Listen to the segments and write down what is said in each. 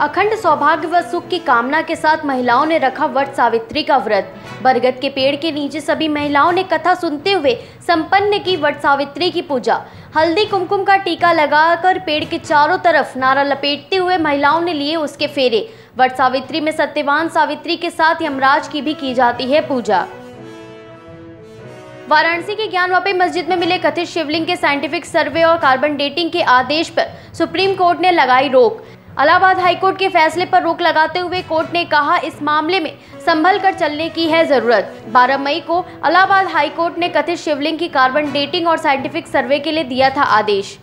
अखंड सौभाग्य व सुख की कामना के साथ महिलाओं ने रखा वट सावित्री का व्रत। बरगद के पेड़ के नीचे सभी महिलाओं ने कथा सुनते हुए संपन्न की वट सावित्री की पूजा। हल्दी कुमकुम का टीका लगाकर पेड़ के चारों तरफ़ नारा लपेटते हुए महिलाओं ने लिए उसके फेरे। वट सावित्री में सत्यवान सावित्री के साथ यमराज की भी की जाती है पूजा। वाराणसी के ज्ञानवापी मस्जिद में मिले कथित शिवलिंग के साइंटिफिक सर्वे और कार्बन डेटिंग के आदेश पर सुप्रीम कोर्ट ने लगाई रोक। अलाहाबाद हाईकोर्ट के फैसले पर रोक लगाते हुए कोर्ट ने कहा, इस मामले में संभल कर चलने की है ज़रूरत। 12 मई को अलाहाबाद हाईकोर्ट ने कथित शिवलिंग की कार्बन डेटिंग और साइंटिफिक सर्वे के लिए दिया था आदेश।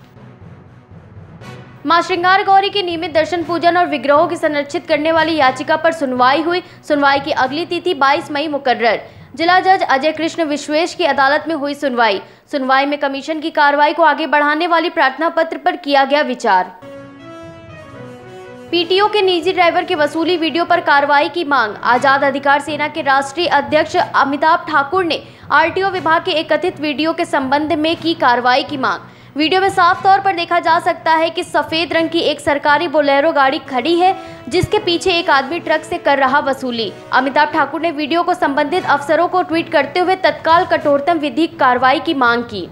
माँ श्रृंगार गौरी के नियमित दर्शन, पूजन और विग्रहों की संरक्षित करने वाली याचिका पर सुनवाई हुई। सुनवाई की अगली तिथि 22 मई मुकर्र जिला जज अजय कृष्ण विश्वेश की अदालत में हुई सुनवाई। सुनवाई में कमीशन की कार्रवाई को आगे बढ़ाने वाली प्रार्थना पत्र पर किया गया विचार। पीटीओ के निजी ड्राइवर की वसूली वीडियो पर कार्रवाई की मांग। आज़ाद अधिकार सेना के राष्ट्रीय अध्यक्ष अमिताभ ठाकुर ने आरटीओ विभाग के एक कथित वीडियो के संबंध में की कार्रवाई की मांग। वीडियो में साफ़ तौर पर देखा जा सकता है कि सफ़ेद रंग की एक सरकारी बोलेरो गाड़ी खड़ी है, जिसके पीछे एक आदमी ट्रक से कर रहा वसूली। अमिताभ ठाकुर ने वीडियो को संबंधित अफसरों को ट्वीट करते हुए तत्काल कठोरतम विधिक कार्रवाई की मांग की।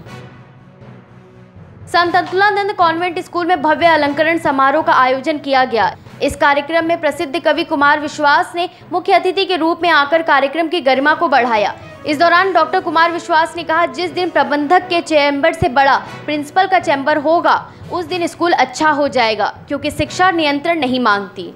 संत अतुलानंद कॉन्वेंट स्कूल में भव्य अलंकरण समारोह का आयोजन किया गया। इस कार्यक्रम में प्रसिद्ध कवि कुमार विश्वास ने मुख्य अतिथि के रूप में आकर कार्यक्रम की गरिमा को बढ़ाया। इस दौरान डॉक्टर कुमार विश्वास ने कहा, जिस दिन प्रबंधक के चैम्बर से बड़ा प्रिंसिपल का चैम्बर होगा, उस दिन स्कूल अच्छा हो जाएगा, क्योंकि शिक्षा नियंत्रण नहीं मांगती।